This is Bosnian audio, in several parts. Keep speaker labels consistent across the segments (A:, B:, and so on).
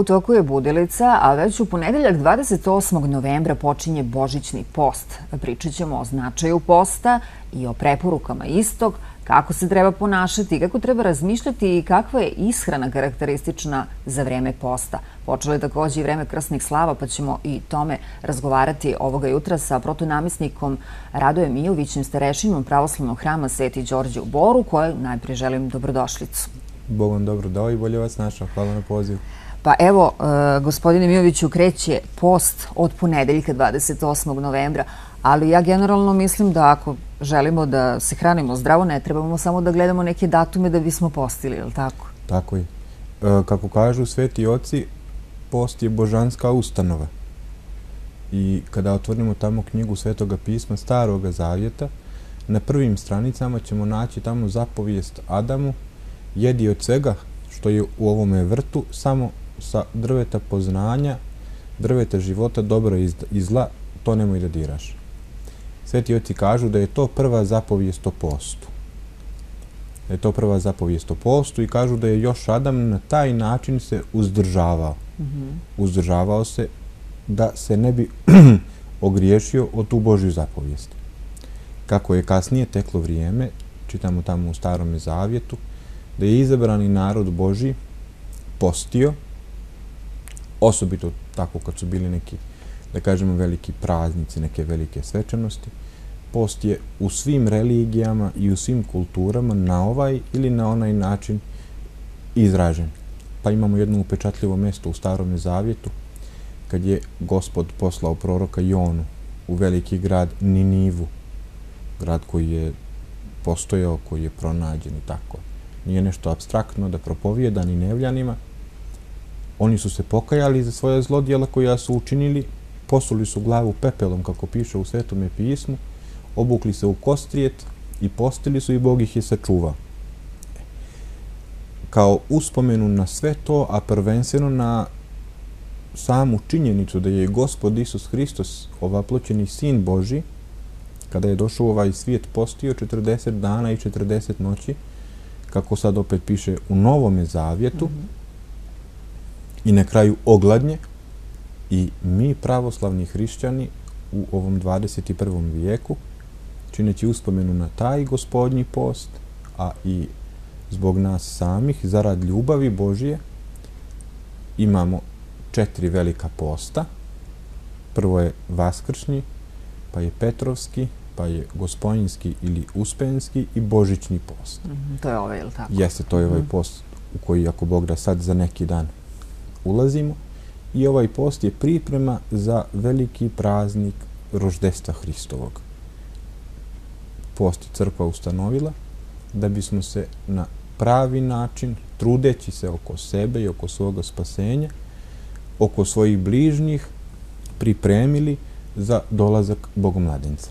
A: U toku je Budilica, a već u ponedeljak 28. novembra počinje Božićni post. Pričat ćemo o značaju posta i o preporukama istog, kako se treba ponašati, kako treba razmišljati i kakva je ishrana karakteristična za vreme posta. Počelo je također i vreme krasnih slava, pa ćemo i tome razgovarati ovoga jutra sa protonamisnikom Radojem Mijovićem, starešinom pravoslavnog hrama Sveti Đorđe u Boru, kojoj najprije želim dobrodošlicu.
B: Bog vam dobro dao i bolje vas našao. Hvala na pozivu.
A: Pa evo, e, gospodine Mijoviću, kreće post od ponedeljka 28. novembra, ali ja generalno mislim da ako želimo da se hranimo zdravo, ne trebamo samo da gledamo neke datume da bismo postili, je li tako?
B: Tako je. E, kako kažu sveti oci, post je božanska ustanova. I kada otvorimo tamo knjigu Svetoga pisma Staroga zavjeta, na prvim stranicama ćemo naći tamo zapovijest Adamu, jedi od svega što je u ovome vrtu, samo sa drveta poznanja, drveta života, dobro i zla, to nemoj da diraš. Sveti oci kažu da je to prva zapovijest o postu. Da je to prva zapovijest o postu i kažu da je još Adam na taj način se uzdržavao. Mm -hmm. Uzdržavao se da se ne bi ogriješio o tu Božju zapovijest. Kako je kasnije teklo vrijeme, čitamo tamo u starom zavjetu, da je izabrani narod Boži postio, osobito tako kad su bili neki, da kažemo, veliki praznici, neke velike svečanosti, post je u svim religijama i u svim kulturama na ovaj ili na onaj način izražen. Pa imamo jedno upečatljivo mjesto u Starom Zavjetu, kad je gospod poslao proroka Jonu u veliki grad Ninivu, grad koji je postojao, koji je pronađen i tako. Nije nešto abstraktno da propovijeda ni nevljanima, Oni su se pokajali za svoje zlodjela koja su učinili, posuli su glavu pepelom, kako piše u Svetome pismu, obukli se u kostrijet i postili su i Bog ih je sačuvao. Kao uspomenu na sve to, a prvenstveno na samu činjenicu da je Gospod Isus Hristos, ovaploćeni sin Boži, kada je došao ovaj svijet, postio 40 dana i 40 noći, kako sad opet piše u Novome Zavjetu, mm -hmm i na kraju ogladnje i mi pravoslavni hrišćani u ovom 21. vijeku čineći uspomenu na taj gospodnji post a i zbog nas samih zarad ljubavi Božije imamo četiri velika posta prvo je Vaskršnji pa je Petrovski pa je Gospodinski ili Uspenski i Božićni post. Mm
A: -hmm, to je ovaj, ili tako?
B: Jeste, to je ovaj mm -hmm. post u koji, ako Bog da sad za neki dan ulazimo i ovaj post je priprema za veliki praznik roždestva Hristovog. Post je crkva ustanovila da bismo se na pravi način, trudeći se oko sebe i oko svoga spasenja, oko svojih bližnjih, pripremili za dolazak Bogomladenca.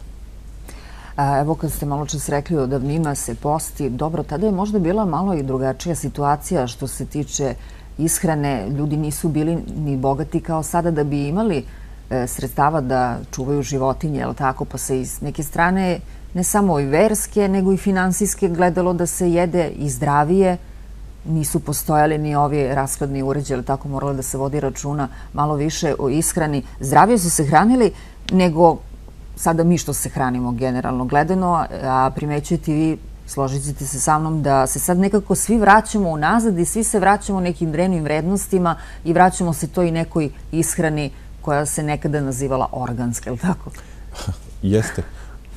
A: Evo kad ste malo čas rekli o davnima se posti, dobro, tada je možda bila malo i drugačija situacija što se tiče ishrane, ljudi nisu bili ni bogati kao sada da bi imali e, sredstava da čuvaju životinje, ali tako, pa se iz neke strane ne samo i verske, nego i finansijske gledalo da se jede i zdravije, nisu postojali ni ovi raskladni uređe, ali tako? Moralo da se vodi računa malo više o ishrani. Zdravije su se hranili nego sada mi što se hranimo generalno gledano, a primećujete vi složit ćete se sa mnom da se sad nekako svi vraćamo unazad i svi se vraćamo nekim drevnim vrednostima i vraćamo se to i nekoj ishrani koja se nekada nazivala organska, ili tako?
B: Jeste.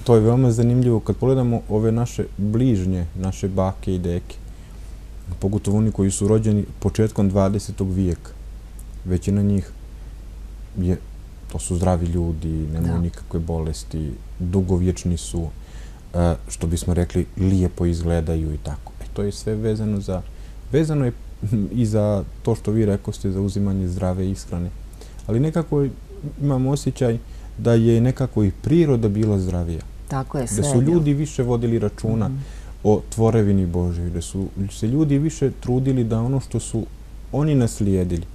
B: To je veoma zanimljivo kad pogledamo ove naše bližnje, naše bake i deke, pogotovo oni koji su rođeni početkom 20. vijeka. Većina njih je, to su zdravi ljudi, nemaju nikakve bolesti, dugovječni su, što bismo rekli, lijepo izgledaju i tako. E, to je sve vezano za, vezano je i za to što vi rekoste za uzimanje zdrave ishrane. Ali nekako imam osjećaj da je nekako i priroda bila zdravija.
A: Tako je, sve.
B: Da su ljudi više vodili računa mm -hmm. o tvorevini Božoj, da su se ljudi više trudili da ono što su oni naslijedili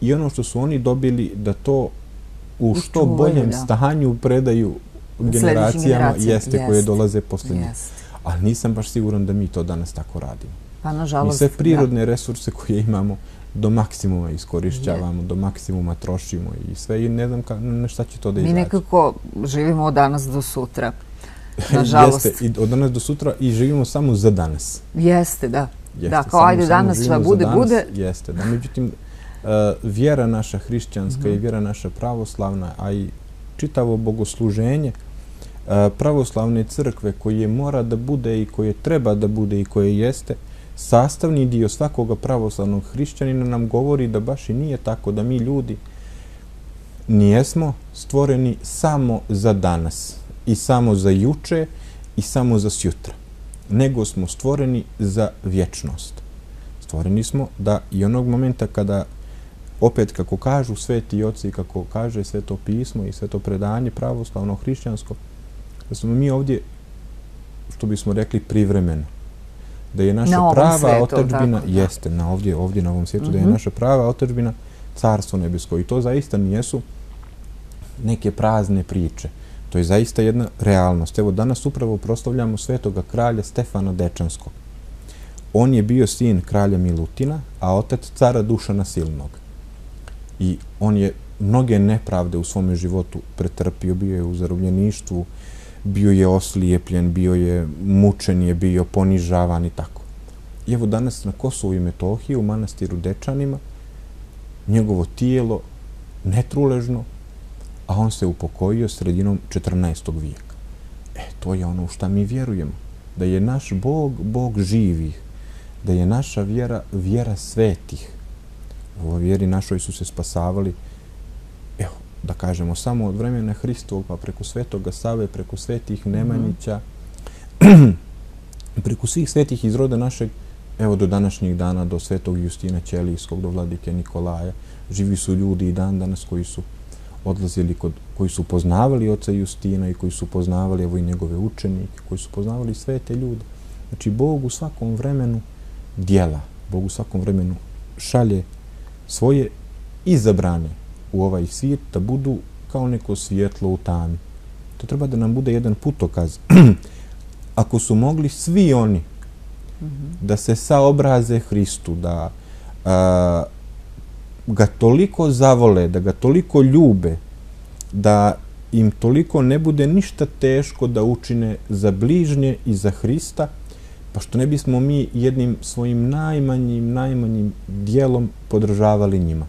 B: i ono što su oni dobili da to u što boljem stanju predaju generacijama jeste koje dolaze posle njih. Ali nisam baš siguran da mi to danas tako radimo.
A: Pa nažalost,
B: Mi sve prirodne resurse koje imamo do maksimuma iskorišćavamo, do maksimuma trošimo i sve i ne znam ka, na šta će to da izađe.
A: Mi nekako živimo od danas do sutra. Nažalost.
B: Jeste, i od danas do sutra i živimo samo za danas.
A: Jeste, da. Jeste, da, kao ajde danas šta bude, danas, bude.
B: Jeste, da. Međutim, uh, vjera naša hrišćanska mm -hmm. i vjera naša pravoslavna, a i čitavo bogosluženje, pravoslavne crkve koje mora da bude i koje treba da bude i koje jeste, sastavni dio svakoga pravoslavnog hrišćanina nam govori da baš i nije tako da mi ljudi nijesmo stvoreni samo za danas i samo za juče i samo za sjutra, nego smo stvoreni za vječnost. Stvoreni smo da i onog momenta kada, opet kako kažu sveti oci, kako kaže sveto pismo i sveto predanje pravoslavno hrišćansko, da smo mi ovdje, što bismo rekli, privremeno. Da je naša prava svetu, otečbina, jeste, na ovdje, ovdje na ovom svijetu, mm -hmm. da je mhm. naša prava otečbina carstvo nebesko. I to zaista nijesu neke prazne priče. To je zaista jedna realnost. Evo, danas upravo proslavljamo svetoga kralja Stefana Dečanskog. On je bio sin kralja Milutina, a otac cara Dušana Silnog. I on je mnoge nepravde u svome životu pretrpio, bio je u zarobljeništvu, bio je oslijepljen, bio je mučen, je bio ponižavan i tako. I evo danas na Kosovu i Metohiji u manastiru Dečanima njegovo tijelo netruležno a on se upokojio sredinom 14. vijeka. E, to je ono u šta mi vjerujemo. Da je naš Bog, Bog živih. Da je naša vjera, vjera svetih. U ovoj vjeri našoj su se spasavali, da kažemo, samo od vremena Hristovog, pa preko svetoga Save, preko svetih Nemanjića, mm -hmm. preko svih svetih iz roda našeg, evo, do današnjih dana, do svetog Justina Ćelijskog, do vladike Nikolaja, živi su ljudi i dan danas koji su odlazili kod, koji su poznavali oca Justina i koji su poznavali evo i njegove učenike, koji su poznavali sve te ljude. Znači, Bog u svakom vremenu dijela, Bog u svakom vremenu šalje svoje izabrane u ovaj svijet da budu kao neko svjetlo u tami. To treba da nam bude jedan putokaz. Ako su mogli svi oni mm -hmm. da se saobraze Hristu, da a, ga toliko zavole, da ga toliko ljube, da im toliko ne bude ništa teško da učine za bližnje i za Hrista, pa što ne bismo mi jednim svojim najmanjim, najmanjim dijelom podržavali njima.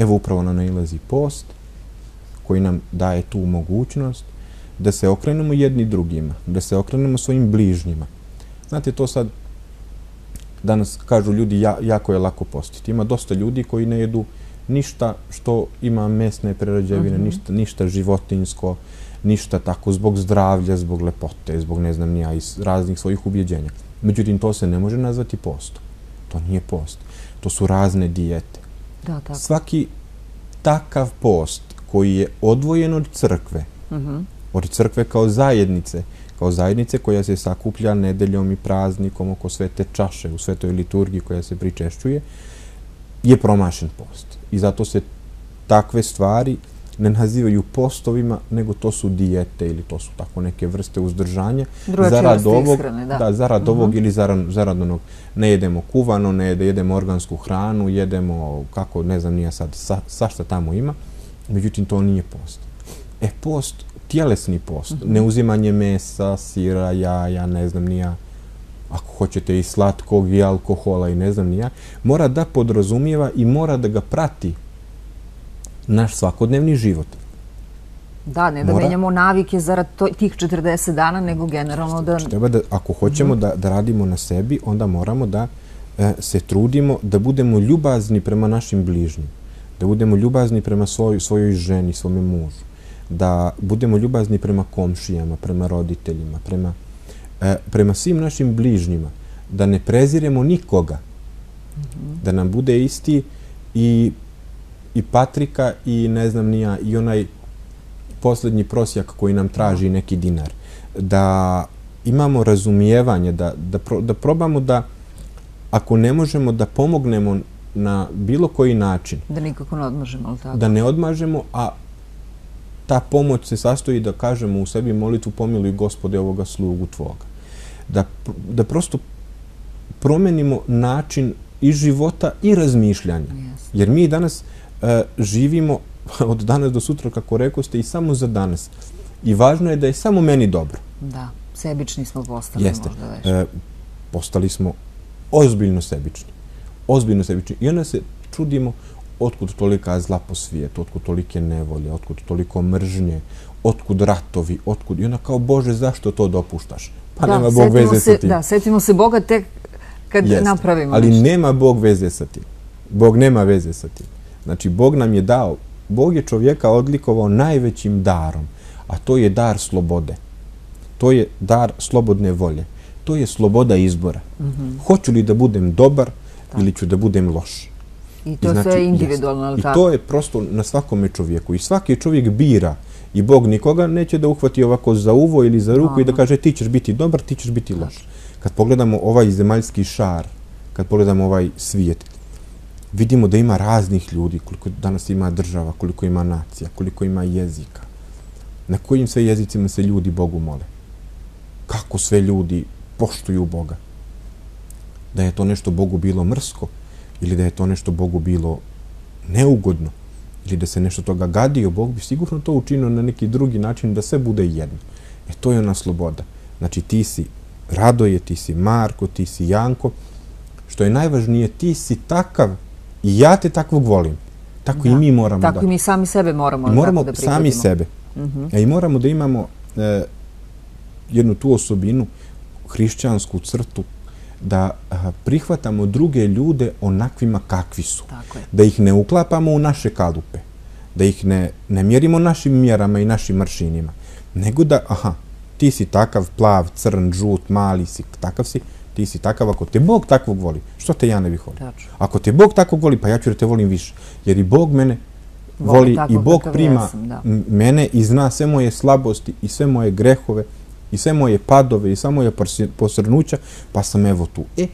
B: Evo upravo na nailazi post koji nam daje tu mogućnost da se okrenemo jedni drugima, da se okrenemo svojim bližnjima. Znate, to sad danas kažu ljudi ja, jako je lako postiti. Ima dosta ljudi koji ne jedu ništa što ima mesne prerađevine, mm -hmm. ništa, ništa životinsko, ništa tako zbog zdravlja, zbog lepote, zbog ne znam nija iz raznih svojih ubjeđenja. Međutim, to se ne može nazvati post. To nije post. To su razne dijete.
A: Da, tako.
B: Svaki takav post koji je odvojen od crkve, mm -hmm. od crkve kao zajednice, kao zajednice koja se sakuplja nedeljom i praznikom oko svete čaše u svetoj liturgiji koja se pričešćuje, je promašen post. I zato se takve stvari ne nazivaju postovima, nego to su dijete ili to su tako neke vrste uzdržanja.
A: zarad ovog, ishrane, da.
B: da. zarad uh mhm. -huh. ovog ili zarad, zarad onog. Ne jedemo kuvano, ne jedemo organsku hranu, jedemo kako, ne znam, nije sad, sa, sa šta tamo ima. Međutim, to nije post. E, post, tjelesni post, uh mhm. -huh. neuzimanje mesa, sira, jaja, ne znam, nija, ako hoćete i slatkog i alkohola i ne znam nija, mora da podrazumijeva i mora da ga prati naš svakodnevni život.
A: Da, ne da mora... menjamo navike zarad to, tih 40 dana, nego generalno da...
B: Treba da, ako hoćemo da, da radimo na sebi, onda moramo da e, se trudimo da budemo ljubazni prema našim bližnjim, da budemo ljubazni prema svoj, svojoj ženi, svome mužu, da budemo ljubazni prema komšijama, prema roditeljima, prema E, prema svim našim bližnjima, da ne preziremo nikoga, da nam bude isti i, i Patrika i ne znam nija, i onaj posljednji prosjak koji nam traži neki dinar. Da imamo razumijevanje, da, da, pro, da probamo da, ako ne možemo da pomognemo na bilo koji način.
A: Da nikako ne odmažemo, ali tako?
B: Da ne odmažemo, a ta pomoć se sastoji da kažemo u sebi molitvu pomiluj gospode ovoga slugu tvoga da, da prosto promenimo način i života i razmišljanja. Jer mi danas e, živimo od danas do sutra, kako rekao ste, i samo za danas. I važno je da je samo meni dobro.
A: Da, sebični smo postali
B: Jeste.
A: možda već.
B: E, postali smo ozbiljno sebični. Ozbiljno sebični. I onda se čudimo otkud tolika zla po svijetu, otkud tolike nevolje, otkud toliko mržnje, otkud ratovi, otkud... I onda kao, Bože, zašto to dopuštaš? Pa
A: da,
B: nema Bog veze
A: se,
B: sa tim.
A: Da, setimo se Boga tek kad
B: Jeste.
A: napravimo
B: Ali
A: nešto.
B: nema Bog veze sa tim. Bog nema veze sa tim. Znači, Bog nam je dao, Bog je čovjeka odlikovao najvećim darom, a to je dar slobode. To je dar slobodne volje. To je sloboda izbora.
A: Mhm.
B: Hoću li da budem dobar ili ću da budem loš.
A: I to je sve individualno, ali
B: znači, I
A: tako?
B: to je prosto na svakome čovjeku. I svaki čovjek bira i Bog nikoga neće da uhvati ovako za uvo ili za ruku i da kaže ti ćeš biti dobar, ti ćeš biti loš. Kad pogledamo ovaj zemaljski šar, kad pogledamo ovaj svijet, vidimo da ima raznih ljudi, koliko danas ima država, koliko ima nacija, koliko ima jezika. Na kojim sve jezicima se ljudi Bogu mole? Kako sve ljudi poštuju Boga? Da je to nešto Bogu bilo mrsko ili da je to nešto Bogu bilo neugodno ili da se nešto toga gadio, Bog bi sigurno to učinio na neki drugi način da sve bude jedno. E to je ona sloboda. Znači ti si Radoje, ti si Marko, ti si Janko. Što je najvažnije, ti si takav ja te takvog volim. Tako i mi moramo
A: tako
B: da...
A: Tako i mi sami sebe moramo,
B: I moramo
A: tako da
B: sami sebe. E, I moramo da imamo e, jednu tu osobinu, hrišćansku crtu, da a, prihvatamo druge ljude onakvima kakvi su. Da ih ne uklapamo u naše kalupe. Da ih ne, ne mjerimo našim mjerama i našim maršinima. Nego da, aha, ti si takav plav, crn, žut, mali si, takav si, ti si takav, ako te Bog takvog voli, što te ja ne bih volio? Ako te Bog takvog voli, pa ja ću da te volim više. Jer i Bog mene
A: Voli
B: voli i Bog prima
A: jesam,
B: mene i zna sve moje slabosti i sve moje grehove i sve moje padove i sve moje posrnuća, pa sam evo tu. E,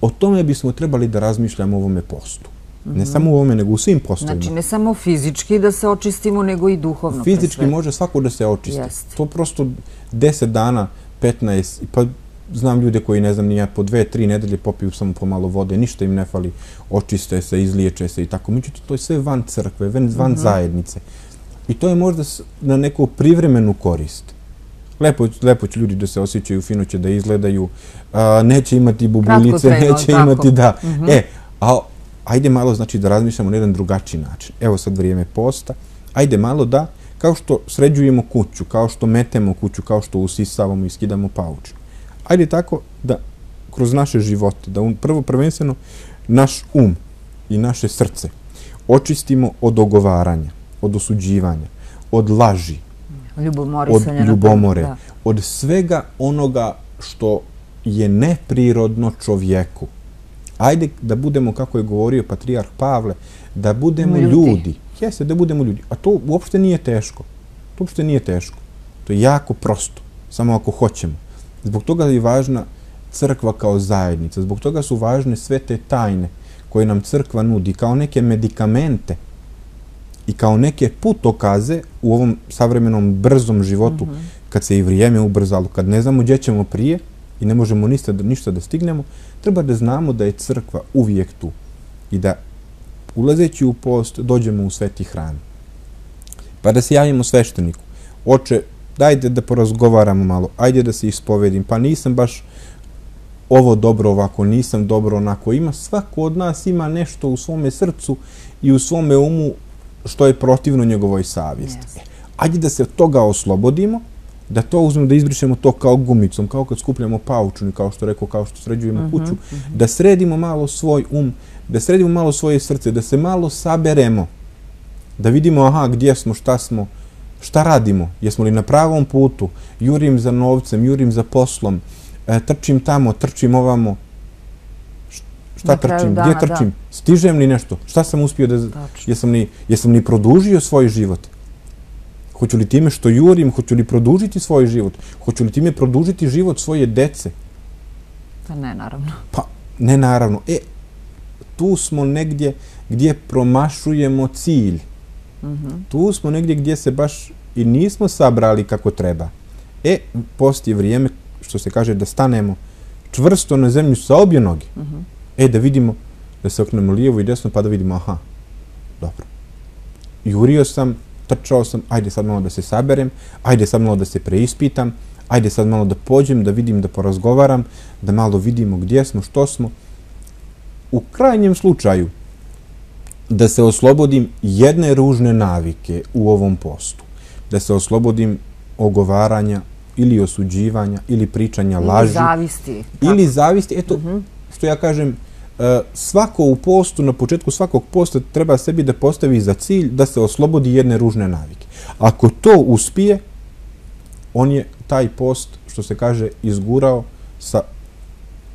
B: o tome bismo trebali da razmišljamo u ovome postu. Ne samo u ovome, nego u svim postovima.
A: Znači, ne samo fizički da se očistimo, nego i duhovno.
B: Fizički može svako da se očisti. To prosto 10 dana, 15, pa znam ljude koji, ne znam, nija po dve, tri nedelje popiju samo po malo vode, ništa im ne fali, očiste se, izliječe se i tako. Međutim, to je sve van crkve, van, van zajednice. I to je možda na neku privremenu korist. Lepo, lepo će ljudi da se osjećaju, fino će da izgledaju, a, neće imati bubuljice, neće
A: tako.
B: imati, da. E, a ajde malo, znači, da razmišljamo na jedan drugačiji način. Evo sad vrijeme posta, ajde malo da, kao što sređujemo kuću, kao što metemo kuću, kao što usisavamo i skidamo paučinu. Ajde tako da kroz naše živote, da un, prvo prvenstveno naš um i naše srce očistimo od ogovaranja, od osuđivanja, od laži, od ljubomore,
A: da.
B: od svega onoga što je neprirodno čovjeku. Ajde da budemo, kako je govorio patrijarh Pavle, da budemo
A: Ljudi.
B: ljudi. Jeste, da budemo ljudi. A to uopšte nije teško. To uopšte nije teško. To je jako prosto. Samo ako hoćemo. Zbog toga je važna crkva kao zajednica. Zbog toga su važne sve te tajne koje nam crkva nudi kao neke medikamente i kao neke putokaze u ovom savremenom brzom životu, kad se i vrijeme ubrzalo, kad ne znamo gdje ćemo prije i ne možemo ništa ništa da stignemo, treba da znamo da je crkva uvijek tu i da ulazeći u post dođemo u sveti hran. Pa da se javimo svešteniku. Oče, dajde da porazgovaramo malo, ajde da se ispovedim, pa nisam baš ovo dobro ovako, nisam dobro onako. Ima, svako od nas ima nešto u svome srcu i u svome umu što je protivno njegovoj savjesti.
A: Jeste.
B: E, Ajde da se toga oslobodimo, da to uzmemo, da izbrišemo to kao gumicom, kao kad skupljamo paučuni, kao što rekao, kao što sređujemo kuću, da sredimo malo svoj um, da sredimo malo svoje srce, da se malo saberemo, da vidimo, aha, gdje smo, šta smo, šta radimo, jesmo li na pravom putu, jurim za novcem, jurim za poslom, e, trčim tamo, trčim ovamo, šta trčim,
A: dana,
B: gdje trčim,
A: da.
B: stižem li nešto, šta sam uspio da,
A: Tačno.
B: jesam li, jesam li produžio svoj život, hoću li time što jurim, hoću li produžiti svoj život, hoću li time produžiti život svoje dece,
A: Pa ne, naravno.
B: Pa, ne naravno. E, tu smo negdje gdje promašujemo cilj. Tu smo negdje gdje se baš i nismo sabrali kako treba. E, post je vrijeme, što se kaže, da stanemo čvrsto na zemlju sa obje noge. E, da vidimo da se oknemo lijevo i desno pa da vidimo, aha, dobro. Jurio sam, trčao sam, ajde sad malo da se saberem, ajde sad malo da se preispitam, ajde sad malo da pođem, da vidim, da porazgovaram, da malo vidimo gdje smo, što smo. U krajnjem slučaju, da se oslobodim jedne ružne navike u ovom postu, da se oslobodim ogovaranja ili osuđivanja ili pričanja
A: ili
B: laži.
A: Zavisti.
B: Ili zavisti. Eto, uh -huh. što ja kažem, e, svako u postu, na početku svakog posta treba sebi da postavi za cilj da se oslobodi jedne ružne navike. Ako to uspije, on je taj post, što se kaže, izgurao sa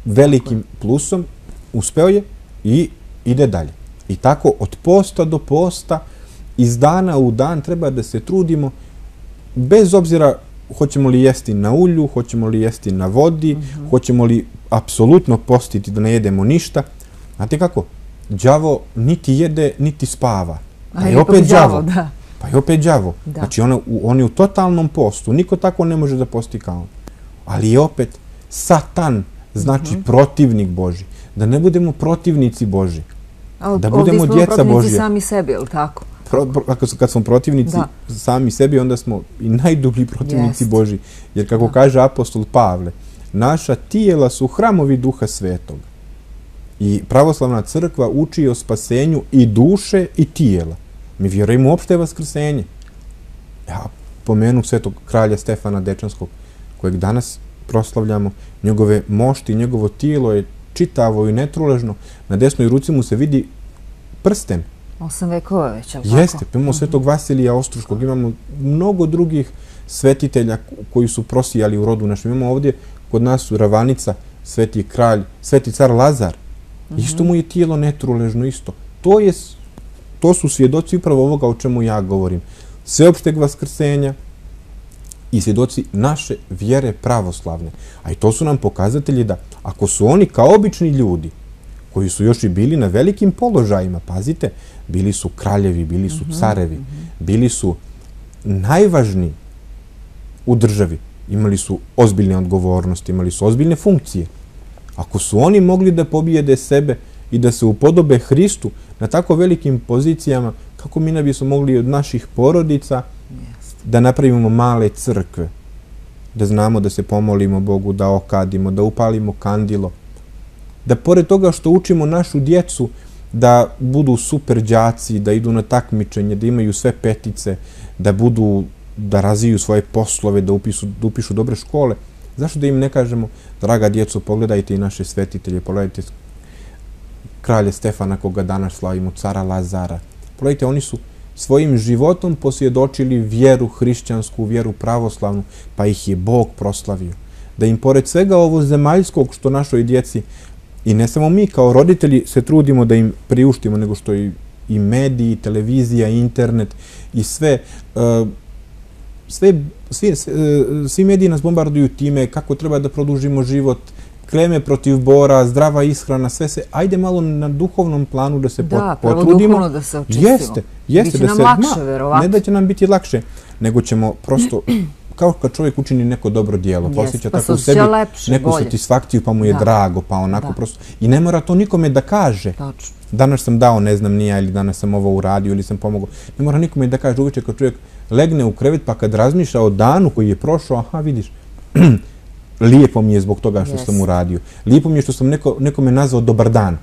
B: velikim plusom, uspeo je i ide dalje. I tako od posta do posta, iz dana u dan treba da se trudimo, bez obzira hoćemo li jesti na ulju, hoćemo li jesti na vodi, mm -hmm. hoćemo li apsolutno postiti da ne jedemo ništa. Znate kako? Đavo niti jede, niti spava.
A: Pa je opet đavo. Da.
B: Pa je opet đavo. Da. Znači on, on je u totalnom postu. Niko tako ne može da posti kao on. Ali je opet satan, znači mm -hmm. protivnik Boži. Da ne budemo protivnici Boži.
A: A, da budemo djeca Božja. sami sebi, ili tako?
B: Pro, pro, kad smo protivnici da. sami sebi, onda smo i najdublji protivnici Jest. Jer kako da. kaže apostol Pavle, naša tijela su hramovi duha svetog. I pravoslavna crkva uči o spasenju i duše i tijela. Mi vjerujemo uopšte vaskrsenje. Ja pomenu svetog kralja Stefana Dečanskog, kojeg danas proslavljamo, njegove mošti, njegovo tijelo je čitavo i netruležno. Na desnoj ruci mu se vidi prsten.
A: Osam vekova već, ali
B: Jeste, pa imamo svetog Vasilija Ostruškog, imamo mnogo drugih svetitelja koji su prosijali u rodu našem. Imamo ovdje kod nas u Ravanica sveti kralj, sveti car Lazar. Mhm. Isto mu je tijelo netruležno, isto. To, je, to su svjedoci upravo ovoga o čemu ja govorim. Sveopšteg vaskrsenja, i svjedoci naše vjere pravoslavne. A i to su nam pokazatelji da ako su oni kao obični ljudi, koji su još i bili na velikim položajima, pazite, bili su kraljevi, bili su mhm, carevi, mhm. bili su najvažniji u državi, imali su ozbiljne odgovornosti, imali su ozbiljne funkcije. Ako su oni mogli da pobijede sebe i da se upodobe Hristu na tako velikim pozicijama, kako mi ne bismo mogli od naših porodica, da napravimo male crkve, da znamo da se pomolimo Bogu, da okadimo, da upalimo kandilo, da pored toga što učimo našu djecu da budu super džaci, da idu na takmičenje, da imaju sve petice, da budu, da razviju svoje poslove, da upišu, da upišu dobre škole, zašto da im ne kažemo, draga djecu, pogledajte i naše svetitelje, pogledajte kralje Stefana koga danas slavimo, cara Lazara, pogledajte, oni su svojim životom posvjedočili vjeru hrišćansku, vjeru pravoslavnu, pa ih je Bog proslavio. Da im pored svega ovo zemaljskog što našoj djeci, i ne samo mi kao roditelji se trudimo da im priuštimo, nego što i, i mediji, televizija, internet i sve, uh, sve, svi, e, svi mediji nas bombarduju time kako treba da produžimo život, kreme protiv bora, zdrava ishrana, sve se, ajde malo na duhovnom planu da se
A: da,
B: potrudimo.
A: Da, duhovno da se očistimo.
B: Jeste, jeste.
A: Biće da nam
B: se,
A: lakše, verovatno.
B: Ne da će nam biti lakše, nego ćemo prosto, kao kad čovjek učini neko dobro dijelo, posjeća pa tako u sebi
A: lepše,
B: neku
A: bolje.
B: satisfakciju, pa mu je
A: da.
B: drago, pa onako da. prosto. I ne mora to nikome da kaže.
A: Tačno.
B: Danas sam dao, ne znam, nija, ili danas sam ovo uradio, ili sam pomogao. Ne mora nikome da kaže uveče kad čovjek legne u krevet, pa kad razmišlja o danu koji je prošao, aha, vidiš, lijepo mi je zbog toga što yes. sam uradio. Lijepo mi je što sam neko, nekome nazvao dobar dan.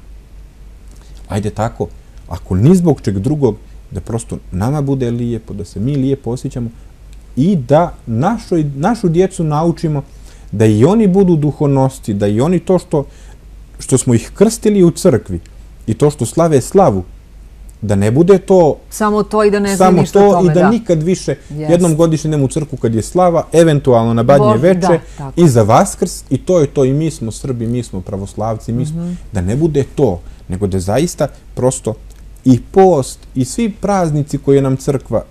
B: Ajde tako, ako ni zbog čeg drugog, da prosto nama bude lijepo, da se mi lijepo osjećamo i da našoj, našu djecu naučimo da i oni budu duhonosti, da i oni to što, što smo ih krstili u crkvi i to što slave slavu, da ne bude to
A: samo to i da ne samo to
B: tome, i da, da, nikad više yes. jednom godišnje idemo u crku kad je slava, eventualno na badnje veče da, i za vaskrs i to je to i mi smo Srbi, mi smo pravoslavci, mi smo, mm -hmm. da ne bude to, nego da zaista prosto i post i svi praznici koje nam crkva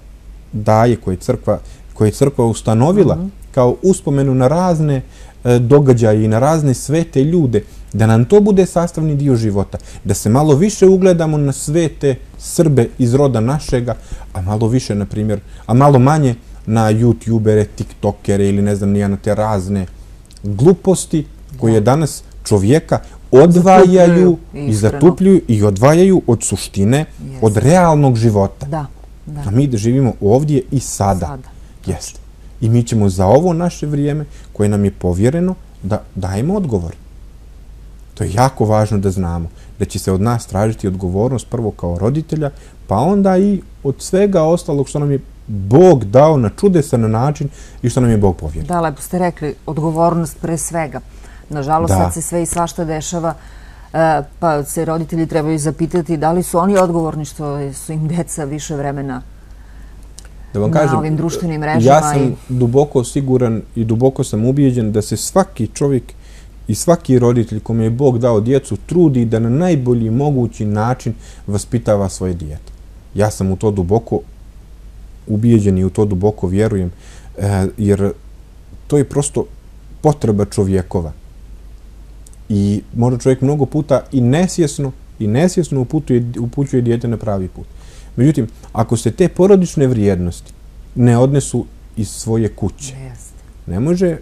B: daje, koje crkva, koje je crkva ustanovila mm -hmm. kao uspomenu na razne e, događaje i na razne svete ljude, da nam to bude sastavni dio života, da se malo više ugledamo na svete Srbe iz roda našega, a malo više, na primjer, a malo manje na youtubere, tiktokere ili ne znam nija na te razne gluposti koje danas čovjeka odvajaju i zatupljuju i odvajaju od suštine, od realnog života.
A: Da, da.
B: A mi da živimo ovdje i sada.
A: Sada.
B: Jeste. I mi ćemo za ovo naše vrijeme, koje nam je povjereno, da dajemo odgovor. To je jako važno da znamo. Da će se od nas tražiti odgovornost prvo kao roditelja, pa onda i od svega ostalog što nam je Bog dao na čudesan način i što nam je Bog povjerio.
A: Da, lepo ste rekli, odgovornost pre svega. Nažalost, sad se sve i svašta dešava, e, pa se roditelji trebaju zapitati da li su oni odgovorni što su im deca više vremena da vam kažem, na ovim društvenim mrežama.
B: Ja sam duboko siguran i duboko sam ubijeđen da se svaki čovjek i svaki roditelj kome je Bog dao djecu trudi da na najbolji mogući način vaspitava svoje dijete. Ja sam u to duboko ubijeđen i u to duboko vjerujem, e, jer to je prosto potreba čovjekova. I možda čovjek mnogo puta i nesvjesno i nesvjesno uputuje, upućuje dijete na pravi put. Međutim, ako se te porodične vrijednosti ne odnesu iz svoje kuće, ne može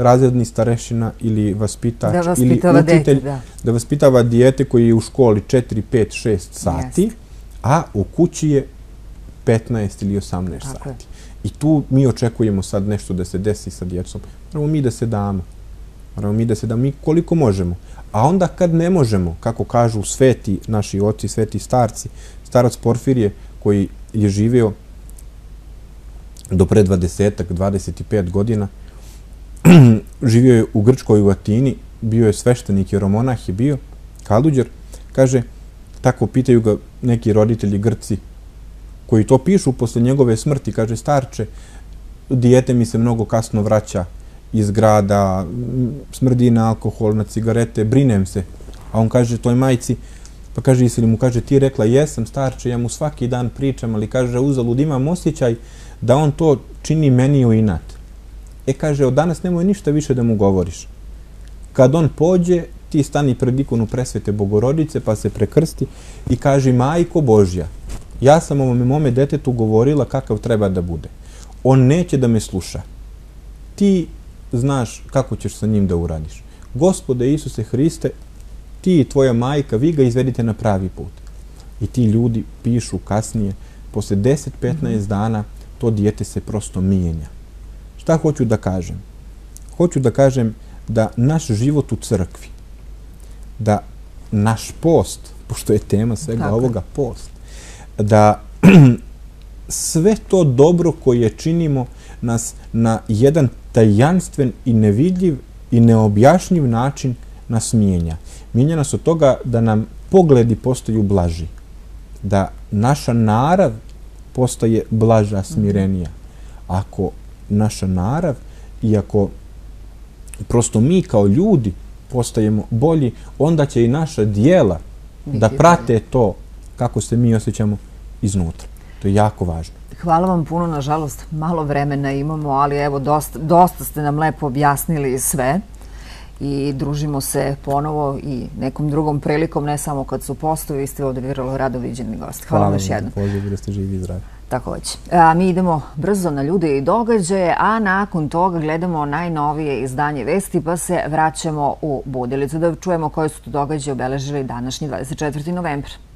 B: razredni starešina ili vaspitač
A: da
B: ili
A: učitelj
B: da. da vaspitava dijete koji je u školi 4, 5, 6 sati, a u kući je 15 ili 18 Tako sati. Je. I tu mi očekujemo sad nešto da se desi sa djecom. Moramo mi da se damo. Moramo mi da se damo mi koliko možemo. A onda kad ne možemo, kako kažu sveti naši oci, sveti starci, starac Porfirije koji je živeo do pre 20-ak, 25 godina, živio je u Grčkoj u Atini, bio je sveštenik, jer monah je bio, Kaluđer, kaže, tako pitaju ga neki roditelji Grci, koji to pišu posle njegove smrti, kaže, starče, dijete mi se mnogo kasno vraća iz grada, smrdi na alkohol, na cigarete, brinem se. A on kaže toj majci, pa kaže, jesi li mu, kaže, ti rekla, jesam starče, ja mu svaki dan pričam, ali kaže, uzalud imam osjećaj da on to čini meni u inat. E, kaže, od danas nemoj ništa više da mu govoriš. Kad on pođe, ti stani pred ikonu presvete bogorodice, pa se prekrsti i kaže, majko Božja, ja sam ovome mome detetu govorila kakav treba da bude. On neće da me sluša. Ti znaš kako ćeš sa njim da uradiš. Gospode Isuse Hriste, ti i tvoja majka, vi ga izvedite na pravi put. I ti ljudi pišu kasnije, posle 10-15 dana, to dijete se prosto mijenja. Šta hoću da kažem? Hoću da kažem da naš život u crkvi, da naš post, pošto je tema svega Tako. ovoga post, da sve to dobro koje činimo nas na jedan tajanstven i nevidljiv i neobjašnjiv način nas mijenja. Mijenja nas od toga da nam pogledi postaju blaži, da naša narav postaje blaža, smirenija. Ako naša narav i ako prosto mi kao ljudi postajemo bolji, onda će i naša dijela da prate to kako se mi osjećamo iznutra. To je jako važno.
A: Hvala vam puno, nažalost, malo vremena imamo, ali evo, dosta, dosta ste nam lepo objasnili sve i družimo se ponovo i nekom drugom prilikom, ne samo kad su postovi, vi ste ovdje vrlo rado viđeni gost. Hvala, vam još jednom.
B: Hvala vam, da ste živi i zdravi.
A: Tako. A, mi idemo brzo na ljude i događaje, a nakon toga gledamo najnovije izdanje vesti, pa se vraćamo u Budilicu da čujemo koje su to događaje obeležili današnji 24. novembra.